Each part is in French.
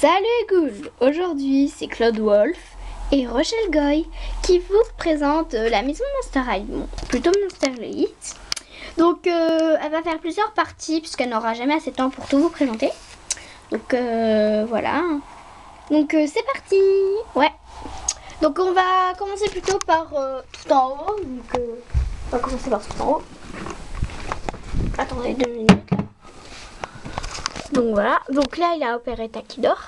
Salut Goul Aujourd'hui c'est Claude Wolf et Rochelle Goy qui vous présentent euh, la maison Monster High, plutôt Monster Elite. Donc euh, elle va faire plusieurs parties puisqu'elle n'aura jamais assez de temps pour tout vous présenter. Donc euh, voilà. Donc c'est parti Ouais. Donc on va commencer plutôt par tout en haut. Donc on va commencer par tout en haut. Attendez deux minutes. Donc voilà. Donc là il a Operetta qui dort.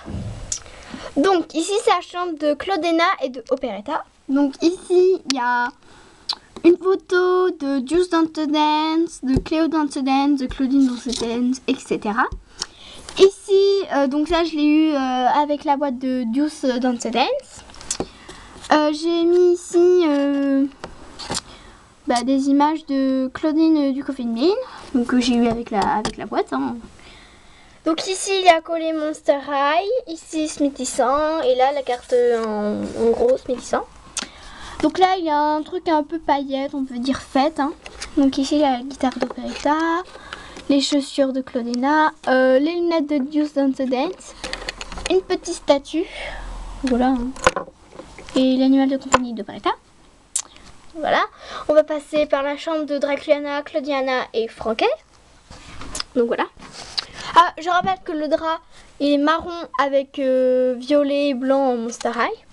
Donc ici c'est la chambre de Claudena et de Operetta. Donc ici il y a une photo de Juice Dance Dance, de Cléo Dance Dance, de Claudine Dance Dance, etc. Ici, euh, donc ça je l'ai eu euh, avec la boîte de Juice Dance Dance. Euh, J'ai mis ici bah, des images de Claudine du Coffin Bean, donc que j'ai eu avec la, avec la boîte. hein. Donc ici il y a collé Monster High, ici Smithy 100 et là la carte en, gros Smithy 100. Donc là il y a un truc un peu paillette, on peut dire fête. hein. Donc ici il y a la guitare d'Operetta, les chaussures de Claudina, euh, les lunettes de Deuce Dance, une petite statue, voilà, hein. et l'animal de compagnie d'Operetta. Voilà, on va passer par la chambre de Draculiana, Claudiana et Franquet. Donc voilà. Ah, je rappelle que le drap est marron avec euh, violet et blanc en Monster High.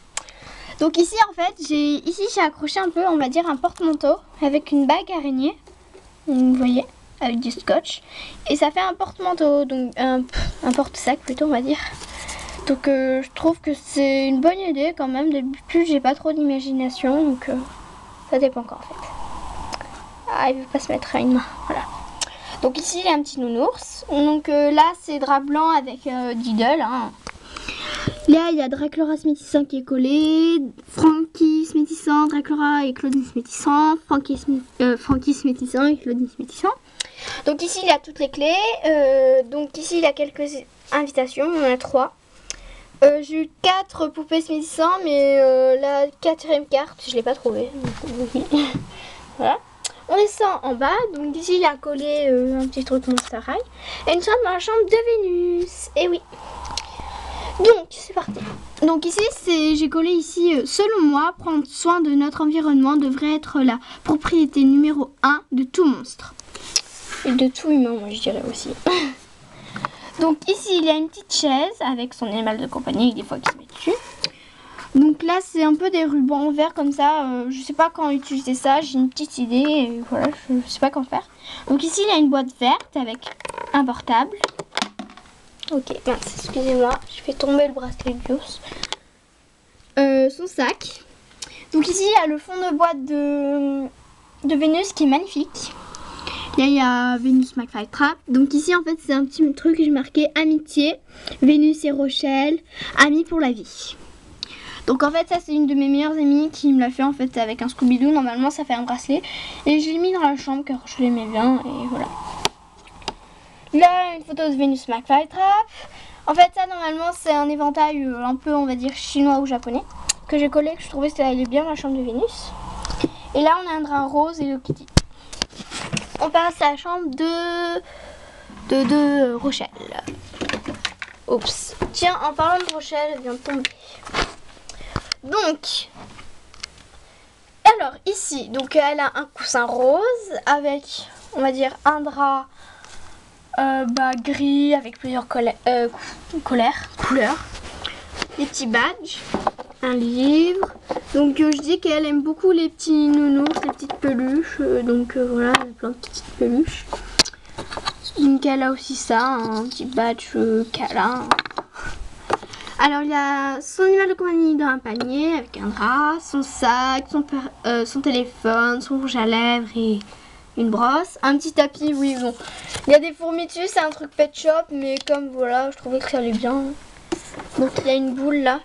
Donc ici en fait, j'ai ici j'ai accroché un peu, on va dire un porte-manteau avec une bague araignée. Vous voyez, avec du scotch et ça fait un porte-manteau donc un, un porte-sac plutôt on va dire. Donc euh, je trouve que c'est une bonne idée quand même. D'habitude, j'ai pas trop d'imagination donc euh, ça dépend quand en fait. Ah, il veut pas se mettre à une main. Voilà. Donc ici, il y a un petit nounours. Donc euh, là, c'est drap blanc avec euh, Diddle. hein. Là, il y a Dracula Smétissant qui est collé, Frankie Smétissant, Dracula et Claudine Smétissant, Frankie, Smith, euh, Frankie et Claudine Smétissant. Donc ici, il y a toutes les clés. Euh, donc ici, il y a quelques invitations. On en a trois. Euh, J'ai eu quatre poupées Smétissant, mais la quatrième carte, je l'ai pas trouvée. Voilà. On descend en bas, donc ici il y a collé euh, un petit truc Monster High et une chambre dans la chambre de Vénus. Et oui. Donc c'est parti. Donc ici c'est j'ai collé ici euh, selon moi prendre soin de notre environnement devrait être la propriété numéro 1 de tout monstre. Et de tout humain moi je dirais aussi. Donc ici il y a une petite chaise avec son animal de compagnie des fois qui se met dessus. Donc là, c'est un peu des rubans verre comme ça. Euh, je sais pas quand utiliser ça. J'ai une petite idée. Et voilà, je, je sais pas comment faire. Donc ici, il y a une boîte verte avec un portable. Ok, mince, excusez-moi. Je fais tomber le bracelet de Juice. Euh, son sac. Donc ici, il y a le fond de boîte de, de Vénus qui est magnifique. Là, il y a Vénus McFly Trap. Donc ici, en fait, c'est un petit truc que j'ai marqué amitié. Vénus et Rochelle, amis pour la vie. Donc en fait ça c'est une de mes meilleures amies qui me l'a fait en fait avec un Scooby-Doo. Normalement ça fait un bracelet. Et je l'ai mis dans la chambre car je l'aimais bien et voilà. Là une photo de Venus McFly Trap. En fait ça normalement c'est un éventail euh, un peu on va dire chinois ou japonais. Que j'ai collé que je trouvais que ça allait bien dans la chambre de Vénus. Et là on a un drap rose et le kitty. On passe à la chambre de, de, de Rochelle. Oups. Tiens en parlant de Rochelle elle vient de tomber. Donc, alors ici, donc elle a un coussin rose avec, on va dire, un drap euh, bah, gris avec plusieurs euh, couleurs, des petits badges, un livre. Donc euh, je dis qu'elle aime beaucoup les petits nounours, les petites peluches. euh, donc voilà, elle a plein de petites peluches. Donc elle a aussi ça, un petit badge câlin. Alors il y a son animal de compagnie dans un panier avec un drap, son sac, euh, son téléphone, son rouge à lèvres et une brosse. Un petit tapis, oui bon. Il y a des fourmis dessus, c'est un truc pet shop, mais comme voilà, je trouvais que ça allait bien. Donc il y a une boule là.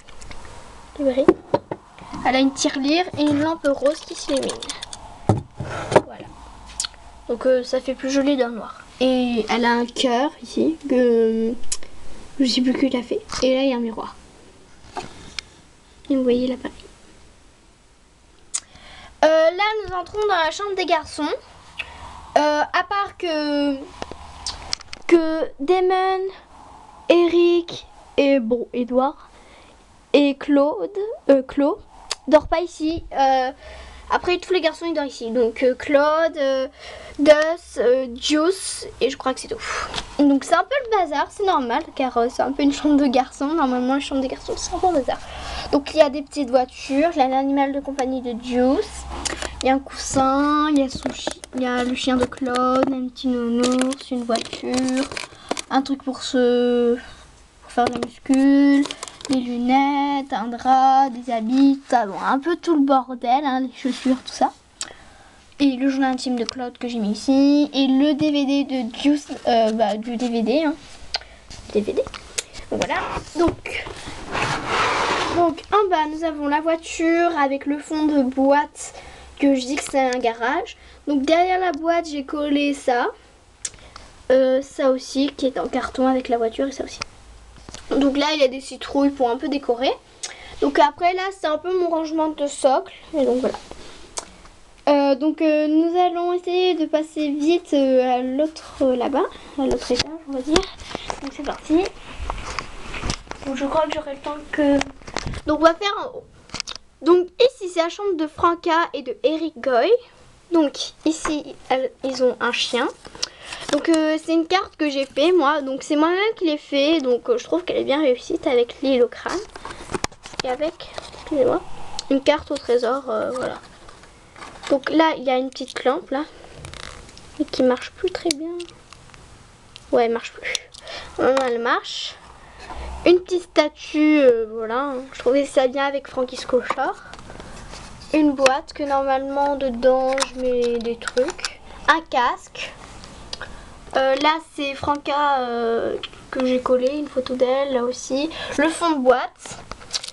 Elle a une tirelire et une lampe rose qui s'illumine. Voilà. Donc euh, ça fait plus joli dans le noir. Et elle a un cœur ici je sais plus qui l'a fait. Et là, il y a un miroir. Et vous voyez l'appareil. Euh, là, nous entrons dans la chambre des garçons. Euh, à part que, que Damon, Eric et bon, Edouard et Claude, euh, Claude, dort pas ici. Euh, après, tous les garçons, ils dorment ici. Donc, euh, Claude, euh, Dus, euh, Juice, et je crois que c'est tout. Donc, c'est un peu le bazar, c'est normal, car euh, c'est un peu une chambre de garçon. Normalement, les chambres des garçons, c'est un peu le bazar. Donc, il y a des petites voitures, il y a l'animal de compagnie de Juice, il y a un coussin, il y a, son il y a le chien de Claude, un petit nounours, une voiture, un truc pour se pour faire de la muscule, des lunettes, un drap, des habits, un peu tout le bordel, hein, les chaussures, tout ça. Et le journal intime de Claude que j'ai mis ici, et le DVD de Juice, euh, bah, du DVD, hein. DVD. Donc voilà. Donc, donc en bas, nous avons la voiture avec le fond de boîte que je dis que c'est un garage. Donc derrière la boîte, j'ai collé ça. Euh, ça aussi, qui est en carton avec la voiture, et ça aussi. Donc là, il y a des citrouilles pour un peu décorer. Donc après, là, c'est un peu mon rangement de socle. Et donc voilà. Euh, donc euh, nous allons essayer de passer vite euh, à l'autre là-bas, à l'autre étage, on va dire. Donc c'est parti. Donc je crois que j'aurai le temps que... Donc on va faire en haut. Donc ici, c'est la chambre de Franca et de Eric Goy. Donc ici, elles- ils ont un chien. Donc euh, c'est une carte que j'ai fait moi, donc c'est moi-même qui l'ai fait, donc euh, je trouve qu'elle est bien réussie avec l'île au crâne. Et avec, excusez-moi, une carte au trésor, euh, voilà. Donc là il y a une petite lampe là, et qui marche plus très bien. Ouais elle marche plus. Maintenant elle marche. Une petite statue, voilà, je trouvais ça bien avec Frankie Scochard. Une boîte que normalement dedans je mets des trucs. Un casque. Euh, là, c'est Franca euh, que j'ai collé, une photo d'elle là aussi. Le fond de boîte.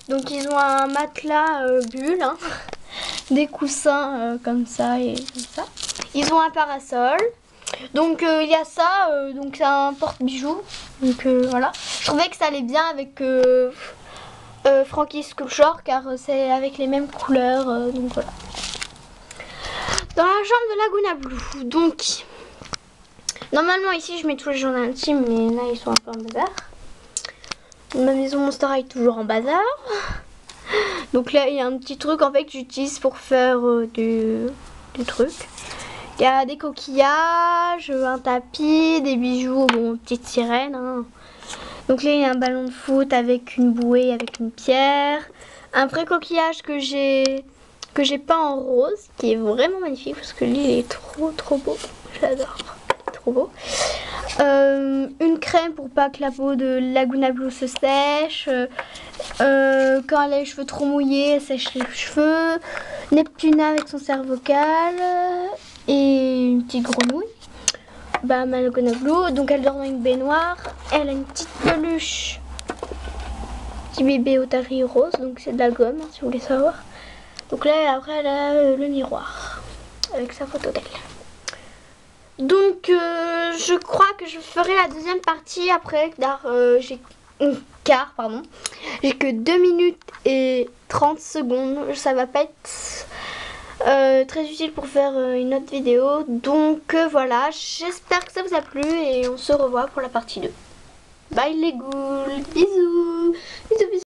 Donc, ils ont un matelas euh, bulle, hein. des coussins comme ça et comme ça. Ils ont un parasol. Donc, il y a ça, donc c'est un porte-bijoux. Donc, voilà. Je trouvais que ça allait bien avec Frankie Sculpture car c'est avec les mêmes couleurs. donc, voilà. Dans la chambre de Laguna Blue. Donc. Normalement ici je mets tous les journaux intimes mais là ils sont un peu en bazar. Ma maison Monster High est toujours en bazar. Donc là il y a un petit truc en fait que j'utilise pour faire euh, du, du truc. Il y a des coquillages, un tapis, des bijoux, bon petite sirène. hein. Donc là il y a un ballon de foot avec une bouée, avec une pierre. Un vrai coquillage que j'ai que j'ai peint en rose, qui est vraiment magnifique parce que lui il est trop trop beau. J'adore Euh, une crème pour pas que la peau de Laguna Blue se sèche. Euh, euh, quand elle a les cheveux trop mouillés, elle sèche les cheveux. Neptuna avec son cerf vocal. Et une petite grenouille. Bah, ma Laguna Blue. Donc elle dort dans une baignoire. Elle a une petite peluche. Petit bébé otari rose. Donc c'est de la gomme, hein, si vous voulez savoir. Donc là, après, elle a le miroir. Avec sa photo d'elle. Donc, euh, je crois que je ferai la deuxième partie après, car euh, j'ai pardon, j'ai que 2 minutes et 30 secondes. Ça va pas être euh, très utile pour faire une autre vidéo. Donc voilà, j'espère que ça vous a plu et on se revoit pour la partie 2. Bye les ghouls, bisous, bisous, bisous.